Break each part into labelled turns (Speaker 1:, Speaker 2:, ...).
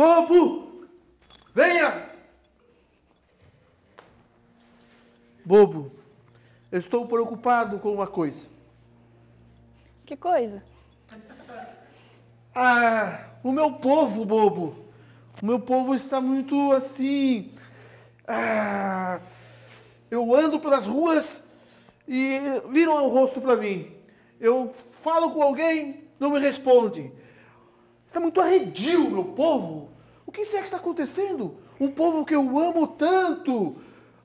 Speaker 1: Bobo! Venha! Bobo, eu estou preocupado com uma coisa.
Speaker 2: Que coisa?
Speaker 1: Ah, o meu povo, bobo. O meu povo está muito assim. Ah, eu ando pelas ruas e viram o rosto para mim. Eu falo com alguém, não me responde. Está muito arredio, meu povo. O que será que está acontecendo? Um povo que eu amo tanto.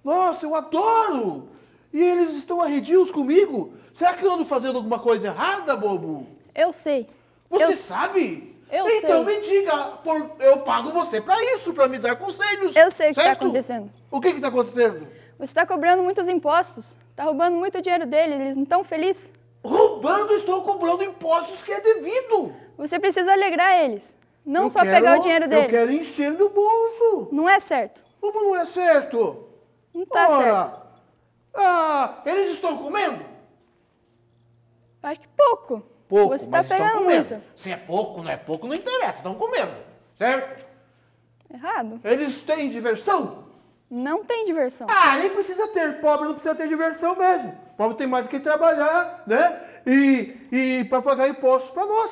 Speaker 1: Nossa, eu adoro. E eles estão arredios comigo? Será que eu ando fazendo alguma coisa errada, bobo?
Speaker 2: Eu sei.
Speaker 1: Você
Speaker 2: eu...
Speaker 1: sabe?
Speaker 2: Eu
Speaker 1: então
Speaker 2: sei.
Speaker 1: me diga, por- eu pago você para isso, para me dar conselhos.
Speaker 2: Eu sei o que está acontecendo.
Speaker 1: O que está acontecendo?
Speaker 2: Você está cobrando muitos impostos. Está roubando muito dinheiro deles. Eles não estão felizes.
Speaker 1: Roubando, estou cobrando impostos que é devido.
Speaker 2: Você precisa alegrar eles. Não
Speaker 1: Eu
Speaker 2: só
Speaker 1: quero-
Speaker 2: pegar o dinheiro deles.
Speaker 1: Eu quero encher meu bolso.
Speaker 2: Não é certo.
Speaker 1: Como não é certo?
Speaker 2: Não está
Speaker 1: Ora,
Speaker 2: certo.
Speaker 1: Ah, eles estão comendo?
Speaker 2: Acho que pouco.
Speaker 1: Pouco,
Speaker 2: Você está
Speaker 1: mas estão
Speaker 2: pegando
Speaker 1: comendo.
Speaker 2: muito.
Speaker 1: Se é pouco, não é pouco, não interessa, estão comendo, certo?
Speaker 2: Errado.
Speaker 1: Eles têm diversão?
Speaker 2: Não tem diversão.
Speaker 1: Ah, nem precisa ter. Pobre não precisa ter diversão mesmo. Pobre tem mais que trabalhar, né? E, e para pagar impostos para nós.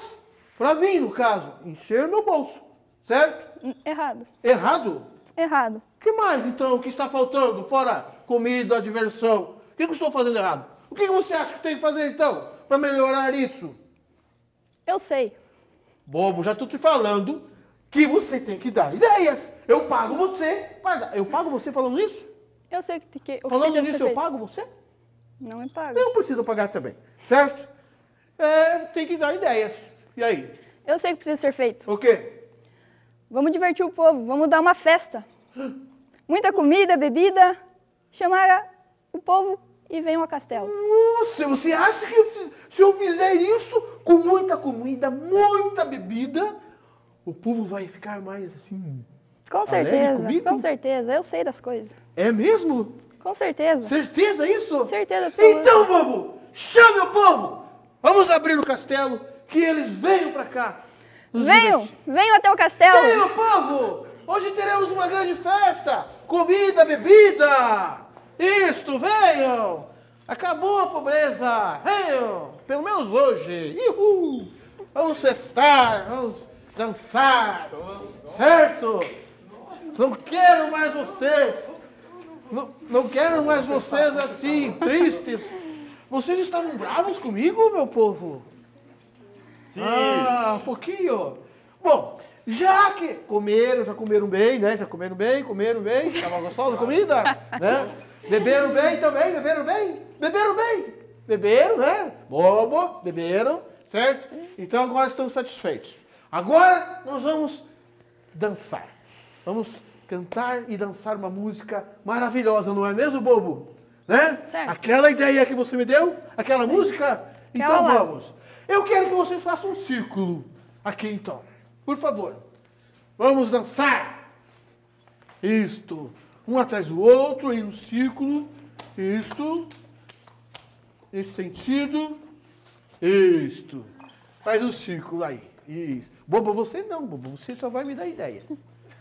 Speaker 1: Para mim, no caso. Encher meu bolso. Certo?
Speaker 2: Errado.
Speaker 1: Errado?
Speaker 2: Errado.
Speaker 1: O que mais, então, que está faltando? Fora comida, diversão. O que, que eu estou fazendo errado? O que, que você acha que tem que fazer, então, para melhorar isso?
Speaker 2: Eu sei.
Speaker 1: Bobo, já estou te falando que você tem que dar ideias. Eu pago você. Mas eu pago você falando isso?
Speaker 2: Eu sei que, que
Speaker 1: Falando
Speaker 2: precisa
Speaker 1: nisso, eu pago você?
Speaker 2: Não me paga.
Speaker 1: Eu preciso pagar também, certo? É, tem que dar ideias. E aí?
Speaker 2: Eu sei o que precisa ser feito.
Speaker 1: O quê?
Speaker 2: Vamos divertir o povo. Vamos dar uma festa. Muita comida, bebida. Chamar o povo e venham ao castelo.
Speaker 1: Nossa, você acha que se eu fizer isso com muita comida, muita bebida, o povo vai ficar mais assim?
Speaker 2: Com certeza. Com certeza. Eu sei das coisas.
Speaker 1: É mesmo?
Speaker 2: Com certeza.
Speaker 1: Certeza isso?
Speaker 2: Certeza absoluta.
Speaker 1: Então, bobo, chame o povo. Vamos abrir o castelo, que eles venham para cá.
Speaker 2: Venham.
Speaker 1: divertir.
Speaker 2: Venham até o castelo.
Speaker 1: Venham, povo! Hoje teremos uma grande festa! Comida, bebida! Isto, venham! Acabou a pobreza! Venham! Pelo menos hoje! Uhul! Vamos festar, vamos dançar! Certo? Não quero mais vocês! Não, não quero mais vocês assim, tristes! Vocês estavam bravos comigo, meu povo?
Speaker 3: Sim.
Speaker 1: Ah, um pouquinho. Bom, já que comeram, já comeram bem, né? Já comeram bem, comeram bem, estava gostosa a comida, né? Beberam bem também, beberam bem? Beberam bem? Beberam, né? Bobo, beberam, certo? Então agora estão satisfeitos. Agora nós vamos dançar. Vamos cantar e dançar uma música maravilhosa, não é mesmo, bobo? Né?
Speaker 2: Certo.
Speaker 1: Aquela ideia que você me deu, aquela música. Então vamos. Eu quero que vocês façam um círculo aqui então. Por favor. Vamos dançar. Isto. Um atrás do outro em um círculo. Isto. Nesse sentido. Isto. Faz um círculo aí. Isso. Bobo, você não, bobo. Você só vai me dar ideia.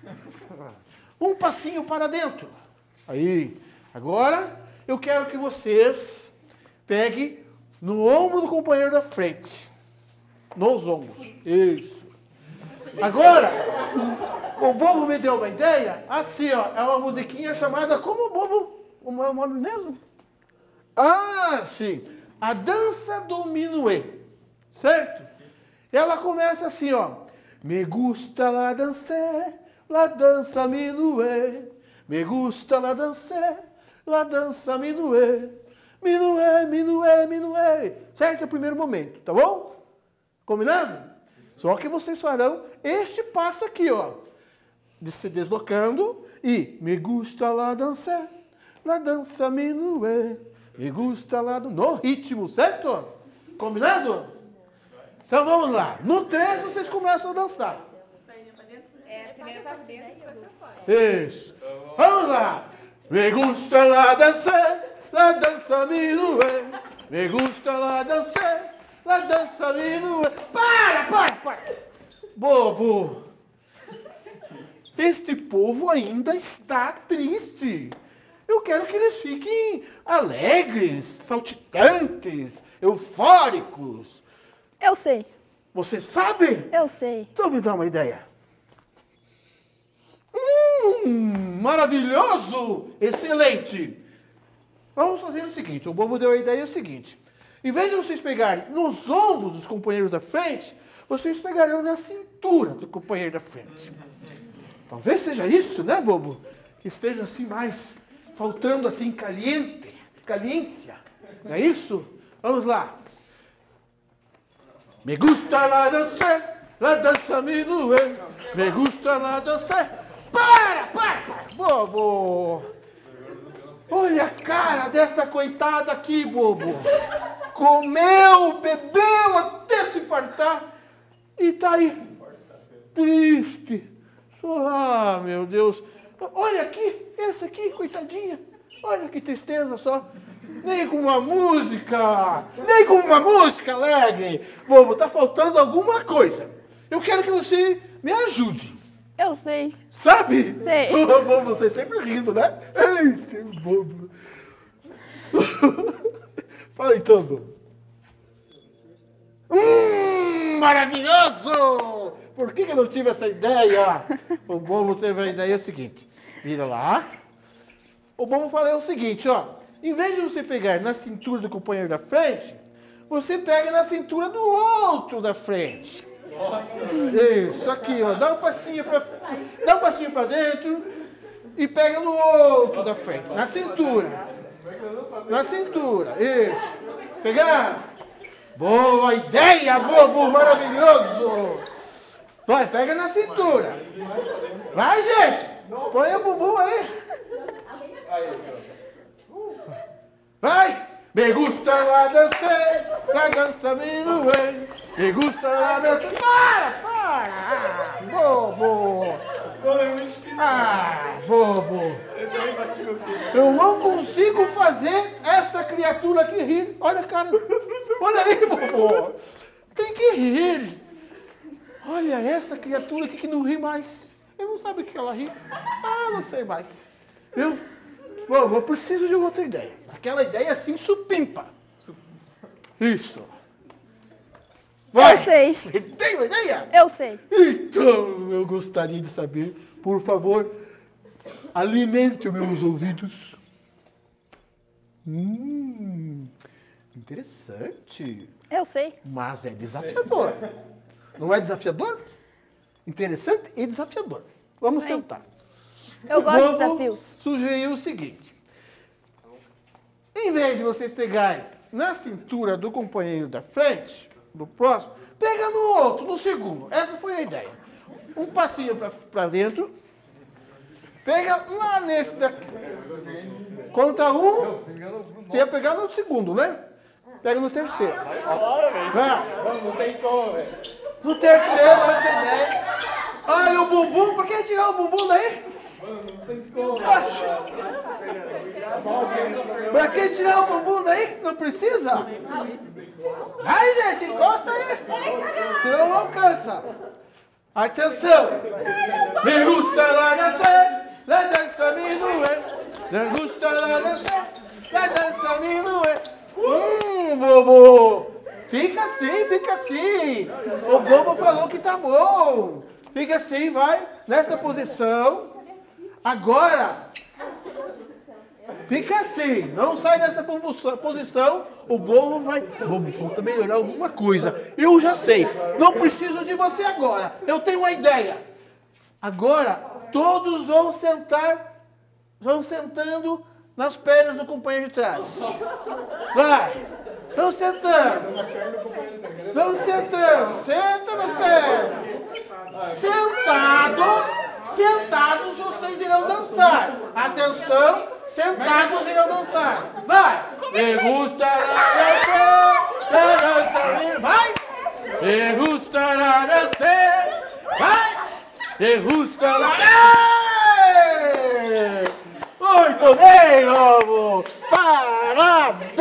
Speaker 1: Um passinho para dentro. Aí. Agora, eu quero que vocês peguem no ombro do companheiro da frente. Nos ombros. Isso. Agora, o Bobo me deu uma ideia. Assim, ó. É uma musiquinha chamada como o Bobo? Como é o nome mesmo? Ah, sim. A dança do minuê. Certo? Ela começa assim, ó. Me gusta la dança, la dança minuê. Me gusta la dança, la dança minuê. Minuê, minuê, minuê. Certo? É o primeiro momento, tá bom? Combinado? Só que vocês farão este passo aqui, ó. De se deslocando e me gusta la dança, la dança minuê. Me gusta la dan- no ritmo, certo? Combinado? Então vamos lá. No 3 vocês começam a dançar. Isso. Vamos lá. Me gusta la dança, la dança minuê. Me gusta la dança, la dança minuê. Para, para, para. Bobo. Este povo ainda está triste. Eu quero que eles fiquem alegres, saltitantes, eufóricos.
Speaker 2: Eu sei,
Speaker 1: Você sabe?
Speaker 2: eu sei.
Speaker 1: Então me dá uma ideia. Hum, maravilhoso! Excelente! Vamos fazer o seguinte, o Bobo deu a ideia seguinte. Em vez de vocês pegarem nos ombros dos companheiros da frente, vocês pegarão na cintura do companheiro da frente. Talvez seja isso, né, Bobo? Que esteja assim mais, faltando assim, caliente, caliência. Não é isso? Vamos lá. Me gusta la dança, la dança me doe. Me gusta la dança. Para, para, para, bobo. Olha a cara dessa coitada aqui, bobo. Comeu, bebeu até se fartar e tá aí triste. Ah, meu Deus. Olha aqui, essa aqui, coitadinha. Olha que tristeza só. Nem com uma música, nem com uma música alegre. Bobo, tá faltando alguma coisa. Eu quero que você me ajude.
Speaker 2: Eu sei.
Speaker 1: Sabe?
Speaker 2: Sei.
Speaker 1: Você sempre rindo, né? Ai, seu bobo. Fala então, Bobo. Hum, maravilhoso! Por que, que eu não tive essa ideia? O Bobo teve a ideia seguinte. Vira lá. O Bobo falou o seguinte, ó. Em vez de você pegar na cintura do companheiro da frente, você pega na cintura do outro da frente. Isso, aqui, ó. Dá um passinho pra, dá um passinho pra dentro e pega no outro da frente. Na cintura. Na cintura. Isso. Pegar. Boa ideia, bobo, maravilhoso. Vai, pega na cintura. Vai, gente. Põe o bumbum aí. Vai. Me gusta la dança, la dança me doe. Me gusta la dança. Para, para. Ah, bobo. Ah, bobo. Eu não consigo fazer essa criatura aqui rir. Olha cara. Olha aí, bobo. Tem que rir. Olha essa criatura aqui que não ri mais. Eu não sabe o que ela ri. Ah, não sei mais. Viu? Bom, eu preciso de outra ideia. Aquela ideia assim supimpa. Isso.
Speaker 2: Eu sei.
Speaker 1: Tem uma ideia?
Speaker 2: Eu sei.
Speaker 1: Então, eu gostaria de saber, por favor, alimente os meus ouvidos. Hum, interessante.
Speaker 2: Eu sei.
Speaker 1: Mas é desafiador. Não é desafiador? Interessante e desafiador. Vamos tentar.
Speaker 2: Eu gosto de desafios.
Speaker 1: sugerir o seguinte. Em vez de vocês pegarem na cintura do companheiro da frente, do próximo, pega no outro, no segundo. Essa foi a ideia. Um passinho para dentro. Pega lá nesse daqui. Conta um. Você ia pegar no segundo, né? Pega no terceiro. Vai.
Speaker 3: Não tem como, velho.
Speaker 1: No terceiro, essa ideia. Ai, o bumbum, por que tirar o bumbum daí? Oxe. Pra que tirar o bumbum daí? Não precisa? Vai, gente, encosta aí. Você não alcança. Atenção. Me gusta la dança, la dança me doe. Me gusta la dança, la dança me doe. Hum, bobo. Fica assim, fica assim. O bobo falou que tá bom. Fica assim, vai. Nessa posição. Agora, fica assim. Não sai dessa posi- posição. O bobo vai. Bobo, falta melhorar alguma coisa. Eu já sei. Não preciso de você agora. Eu tenho uma ideia. Agora, todos vão sentar. Vão sentando nas pernas do companheiro de trás. Vai. Vão sentando. Vão sentando. Senta nas pernas. Sentados, sentados vocês irão dançar. Atenção, sentados irão dançar. Vai! Me gusta la dança, vai! Me gusta la dança, vai! Me gusta la! Muito bem, Lobo! Parabéns!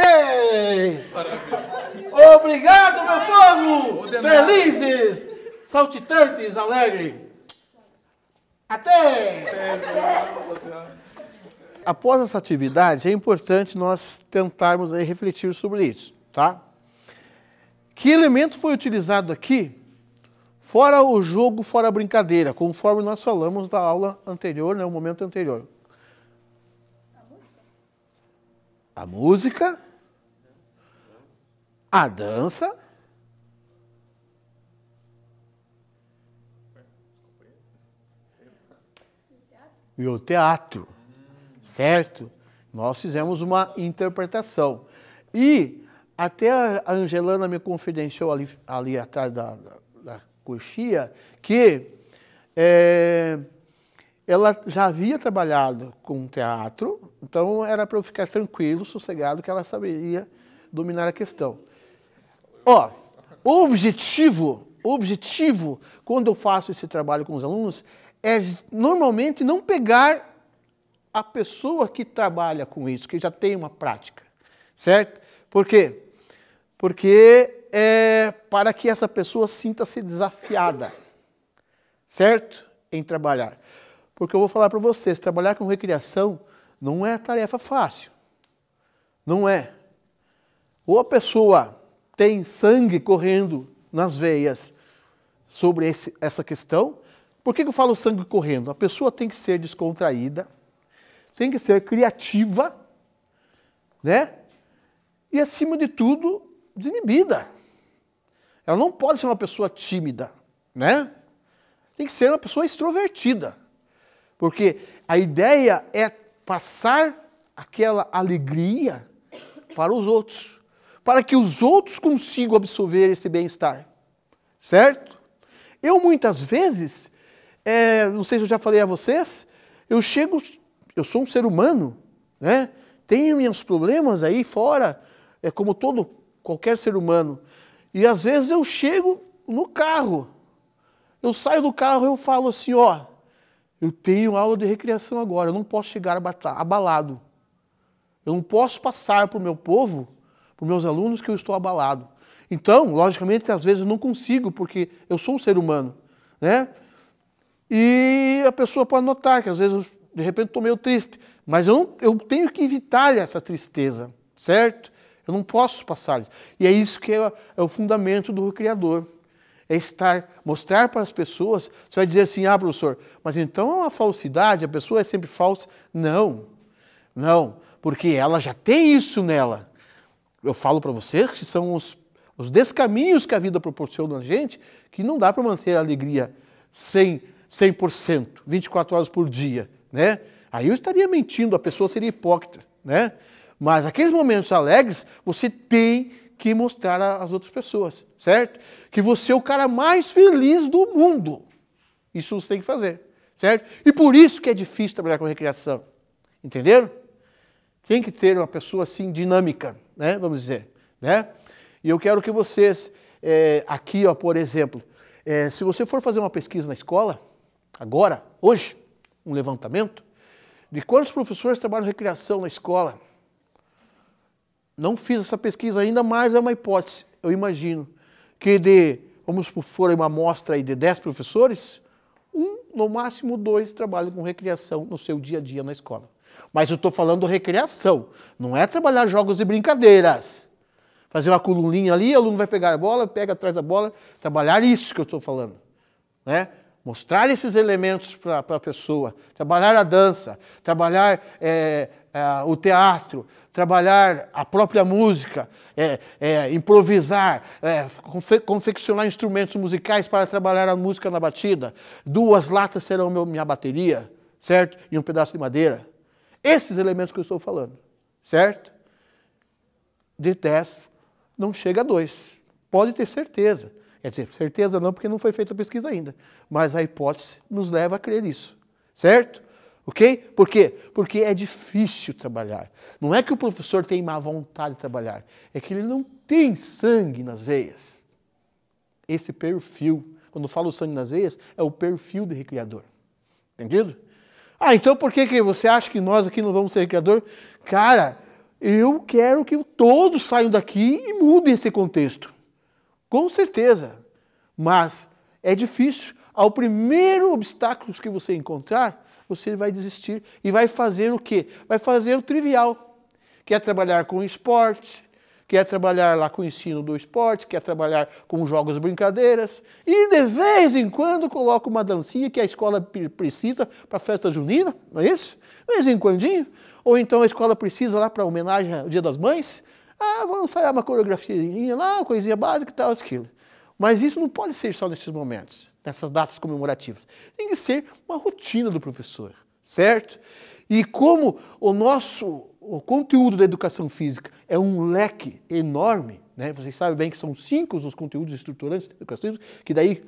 Speaker 1: Obrigado, meu povo! Felizes, saltitantes, alegres! Até! Após essa atividade, é importante nós tentarmos aí refletir sobre isso, tá? Que elemento foi utilizado aqui, fora o jogo, fora a brincadeira, conforme nós falamos da aula anterior, né, o momento anterior? A música, a dança e o teatro, certo? Nós fizemos uma interpretação. E até a Angelana me confidenciou ali, ali atrás da, da, da coxia que é, ela já havia trabalhado com teatro, então era para eu ficar tranquilo, sossegado, que ela saberia dominar a questão. Ó, o objetivo, objetivo, quando eu faço esse trabalho com os alunos, é normalmente não pegar a pessoa que trabalha com isso, que já tem uma prática, certo? Por quê? Porque é para que essa pessoa sinta-se desafiada, certo? Em trabalhar. Porque eu vou falar para vocês, trabalhar com recreação não é tarefa fácil. Não é. Ou a pessoa tem sangue correndo nas veias sobre esse, essa questão, por que, que eu falo sangue correndo? A pessoa tem que ser descontraída, tem que ser criativa, né? E acima de tudo, desinibida. Ela não pode ser uma pessoa tímida, né? Tem que ser uma pessoa extrovertida. Porque a ideia é passar aquela alegria para os outros, para que os outros consigam absorver esse bem-estar. Certo? Eu muitas vezes é, não sei se eu já falei a vocês, eu chego, eu sou um ser humano, né? Tenho meus problemas aí fora, é como todo qualquer ser humano. E às vezes eu chego no carro, eu saio do carro eu falo assim, ó, eu tenho aula de recreação agora, eu não posso chegar abalado. Eu não posso passar para o meu povo, para os meus alunos, que eu estou abalado. Então, logicamente, às vezes eu não consigo, porque eu sou um ser humano. Né? E a pessoa pode notar que às vezes, de repente, estou meio triste. Mas eu, não, eu tenho que evitar essa tristeza, certo? Eu não posso passar. E é isso que é, é o fundamento do Criador. É estar, mostrar para as pessoas. Você vai dizer assim, ah, professor, mas então é uma falsidade, a pessoa é sempre falsa. Não, não, porque ela já tem isso nela. Eu falo para vocês que são os, os descaminhos que a vida proporciona a gente, que não dá para manter a alegria sem 100%, 24 horas por dia, né? Aí eu estaria mentindo, a pessoa seria hipócrita, né? Mas aqueles momentos alegres, você tem que mostrar às outras pessoas, certo? Que você é o cara mais feliz do mundo. Isso você tem que fazer, certo? E por isso que é difícil trabalhar com recreação. Entenderam? Tem que ter uma pessoa assim dinâmica, né? Vamos dizer, né? E eu quero que vocês, é, aqui, ó, por exemplo, é, se você for fazer uma pesquisa na escola, agora, hoje, um levantamento de quantos professores trabalham recreação na escola. Não fiz essa pesquisa ainda, mas é uma hipótese. Eu imagino que de, vamos supor, uma amostra aí de 10 professores, um, no máximo dois trabalham com recreação no seu dia a dia na escola. Mas eu estou falando recreação, não é trabalhar jogos e brincadeiras. Fazer uma coluninha ali, o aluno vai pegar a bola, pega atrás da bola, trabalhar isso que eu estou falando. Né? Mostrar esses elementos para a pessoa, trabalhar a dança, trabalhar é, é, o teatro, trabalhar a própria música, é, é improvisar, é, confe confeccionar instrumentos musicais para trabalhar a música na batida. Duas latas serão meu, minha bateria, certo? E um pedaço de madeira. Esses elementos que eu estou falando, certo? De 10 não chega a 2. Pode ter certeza. Quer dizer, certeza não, porque não foi feita a pesquisa ainda. Mas a hipótese nos leva a crer isso. Certo? Ok? Por quê? Porque é difícil trabalhar. Não é que o professor tem má vontade de trabalhar, é que ele não tem sangue nas veias. Esse perfil, quando falo sangue nas veias, é o perfil de recriador. Entendido? Ah, então por que, que você acha que nós aqui não vamos ser recriador? Cara, eu quero que todos saiam daqui e mudem esse contexto. Com certeza. Mas é difícil. ao primeiro obstáculo que você encontrar, você vai desistir e vai fazer o quê? Vai fazer o trivial, que é trabalhar com esporte, quer trabalhar lá com o ensino do esporte, quer trabalhar com jogos brincadeiras, e de vez em quando coloca uma dancinha que a escola precisa para a festa junina, não é isso? De vez em quando. Ou então a escola precisa lá para homenagem ao Dia das Mães, ah, vamos ensaiar uma coreografia lá, uma coisinha básica e tal, aquilo. Mas isso não pode ser só nesses momentos, nessas datas comemorativas. Tem que ser uma rotina do professor, certo? E como o nosso o conteúdo da educação física é um leque enorme, né? vocês sabem bem que são cinco os conteúdos estruturantes da educação física, que daí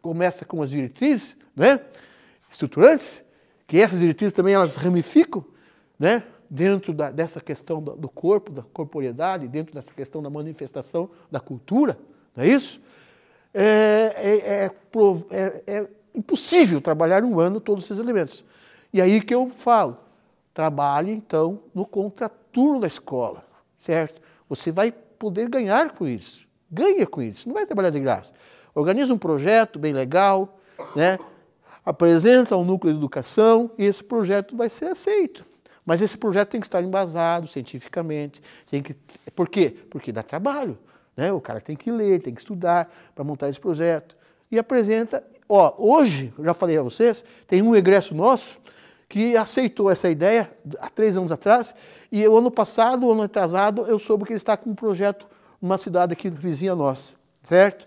Speaker 1: começa com as diretrizes né? estruturantes, que essas diretrizes também elas ramificam né? Dentro da, dessa questão do, corpo, da corporeidade, dentro dessa questão da manifestação da cultura, não é isso? É, é, é, é, é impossível trabalhar um ano todos esses elementos. E aí que eu falo, Trabalhe, então, no contraturno da escola, certo? Você vai poder ganhar com isso. Ganha com isso, não vai trabalhar de graça. Organiza um projeto bem legal, né? apresenta um núcleo de educação e esse projeto vai ser aceito. Mas esse projeto tem que estar embasado cientificamente. Tem que, por quê? Porque dá trabalho. Né? O cara tem que ler, tem que estudar para montar esse projeto. E apresenta. Ó, hoje, eu já falei a vocês, tem um egresso nosso que aceitou essa ideia há três anos atrás, e o ano passado, o ano atrasado, eu soube que ele está com um projeto numa cidade aqui vizinha nossa, certo?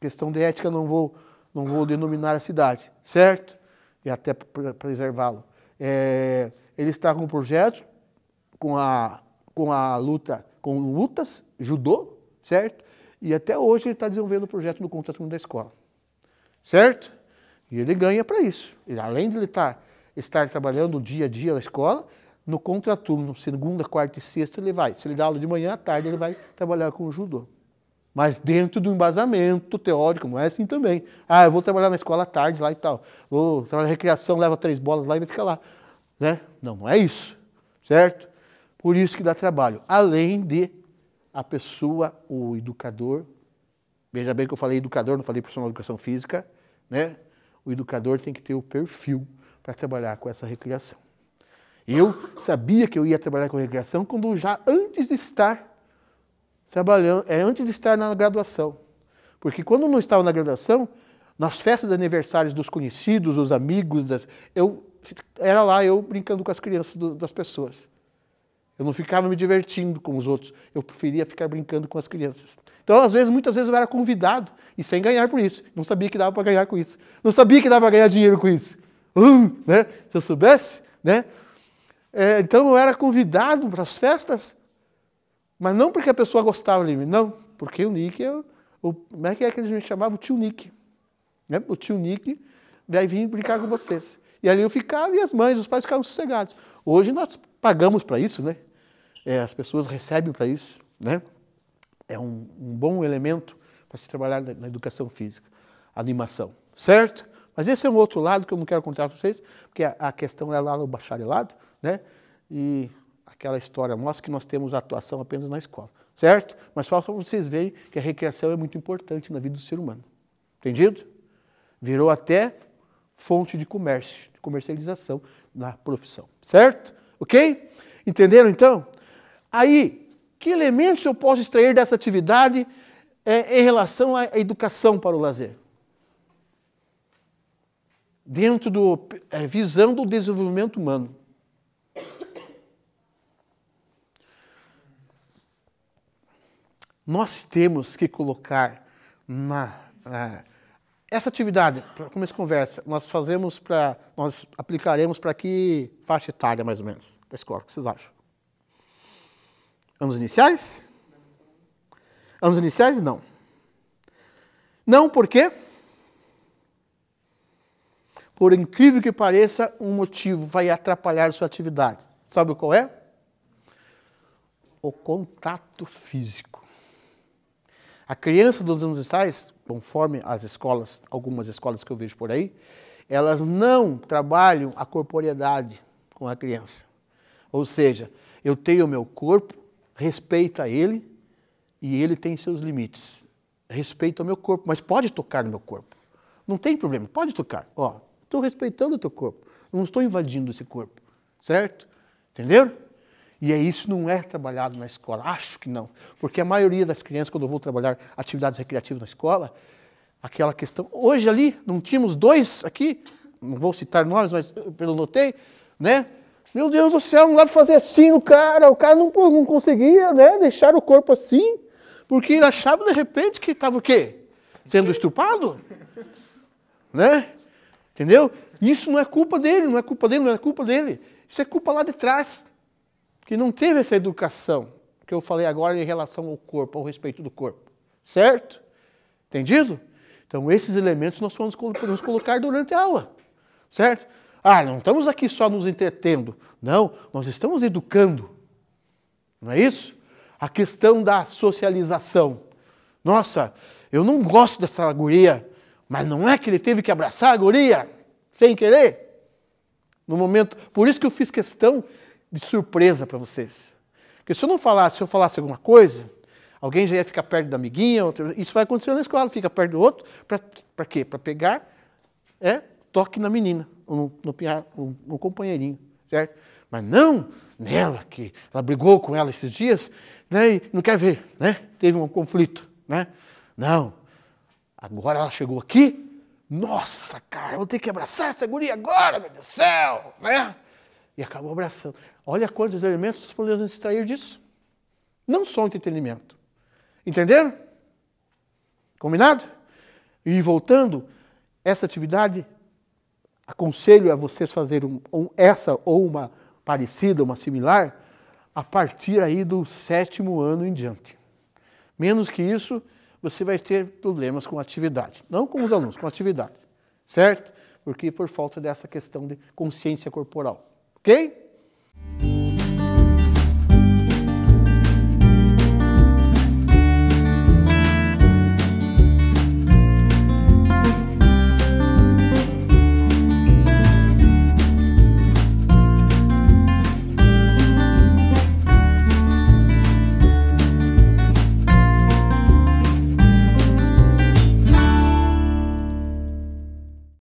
Speaker 1: Questão de ética, não vou, não vou denominar a cidade, certo? E até preservá-lo. É, ele está com um projeto com a, com a luta, com lutas, judô, certo? E até hoje ele está desenvolvendo o projeto no contrato da escola, certo? E ele ganha para isso. Ele, além de ele estar tá estar trabalhando dia a dia na escola, no contraturno, segunda, quarta e sexta, ele vai. Se ele dá aula de manhã, à tarde ele vai trabalhar com o judô. Mas dentro do embasamento teórico, não é assim também. Ah, eu vou trabalhar na escola à tarde lá e tal. Vou trabalhar na recreação, leva três bolas lá e vai ficar lá. Né? Não, não é isso. Certo? Por isso que dá trabalho. Além de a pessoa, o educador, veja bem que eu falei educador, não falei profissional de educação física, né? O educador tem que ter o perfil para trabalhar com essa recreação. Eu sabia que eu ia trabalhar com recreação quando já antes de estar trabalhando, é antes de estar na graduação. Porque quando eu não estava na graduação, nas festas de aniversários dos conhecidos, dos amigos, das, eu era lá eu brincando com as crianças do, das pessoas. Eu não ficava me divertindo com os outros, eu preferia ficar brincando com as crianças. Então, às vezes, muitas vezes eu era convidado e sem ganhar por isso. Não sabia que dava para ganhar com isso. Não sabia que dava para ganhar dinheiro com isso. Uh, né? Se eu soubesse, né? É, então eu era convidado para as festas, mas não porque a pessoa gostava de mim, não, porque o Nick, é o, como é que é que eles me chamavam? O tio Nick. Né? O tio Nick vai vir brincar com vocês. E ali eu ficava e as mães, os pais ficavam sossegados. Hoje nós pagamos para isso, né? É, as pessoas recebem para isso, né? É um, um bom elemento para se trabalhar na, na educação física, animação, certo? Mas esse é um outro lado que eu não quero contar para vocês, porque a, a questão é lá no bacharelado, né? E aquela história mostra que nós temos atuação apenas na escola, certo? Mas só para vocês verem que a recreação é muito importante na vida do ser humano. Entendido? Virou até fonte de comércio, de comercialização na profissão, certo? Ok? Entenderam então? Aí, que elementos eu posso extrair dessa atividade é, em relação à educação para o lazer? dentro do é, visão do desenvolvimento humano. Nós temos que colocar na, na essa atividade, para começar a conversa, nós fazemos para, nós aplicaremos para que faixa etária mais ou menos da escola? O que vocês acham? Anos iniciais? Anos iniciais? Não. Não, por quê? por incrível que pareça, um motivo vai atrapalhar sua atividade. Sabe qual é? O contato físico. A criança dos anos iniciais, conforme as escolas, algumas escolas que eu vejo por aí, elas não trabalham a corporeidade com a criança. Ou seja, eu tenho o meu corpo, respeito a ele e ele tem seus limites. Respeito ao meu corpo, mas pode tocar no meu corpo. Não tem problema, pode tocar. Ó, estou respeitando o teu corpo. Não estou invadindo esse corpo. Certo? Entenderam? E é isso não é trabalhado na escola. Acho que não. Porque a maioria das crianças, quando eu vou trabalhar atividades recreativas na escola, aquela questão. Hoje ali, não tínhamos dois aqui, não vou citar nomes, mas pelo notei, né? Meu Deus do céu, não dá para fazer assim no cara. O cara não, não conseguia né, deixar o corpo assim, porque ele achava de repente que estava o quê? Sendo estupado? Né? Entendeu? Isso não é culpa dele, não é culpa dele, não é culpa dele. Isso é culpa lá de trás, que não teve essa educação que eu falei agora em relação ao corpo, ao respeito do corpo. Certo? Entendido? Então, esses elementos nós podemos colocar durante a aula. Certo? Ah, não estamos aqui só nos entretendo. Não, nós estamos educando. Não é isso? A questão da socialização. Nossa, eu não gosto dessa guria, mas não é que ele teve que abraçar a guria sem querer? No momento, por isso que eu fiz questão de surpresa para vocês. Porque se eu não falasse, se eu falasse alguma coisa, alguém já ia ficar perto da amiguinha, outro, isso vai acontecer na escola, fica perto do outro, para quê? Para pegar é, toque na menina no, no, no companheirinho, certo? Mas não nela, que ela brigou com ela esses dias, né? E não quer ver, né? Teve um conflito, né? Não. Agora ela chegou aqui, nossa, cara, vou ter que abraçar essa guria agora, meu Deus do céu, né? E acabou abraçando. Olha quantos elementos nós podemos extrair disso. Não só entretenimento. Entenderam? Combinado? E voltando, essa atividade aconselho a vocês fazerem um, um, essa ou uma parecida, uma similar, a partir aí do sétimo ano em diante. Menos que isso, você vai ter problemas com atividade. Não com os alunos, com atividade. Certo? Porque por falta dessa questão de consciência corporal. Ok? Thank you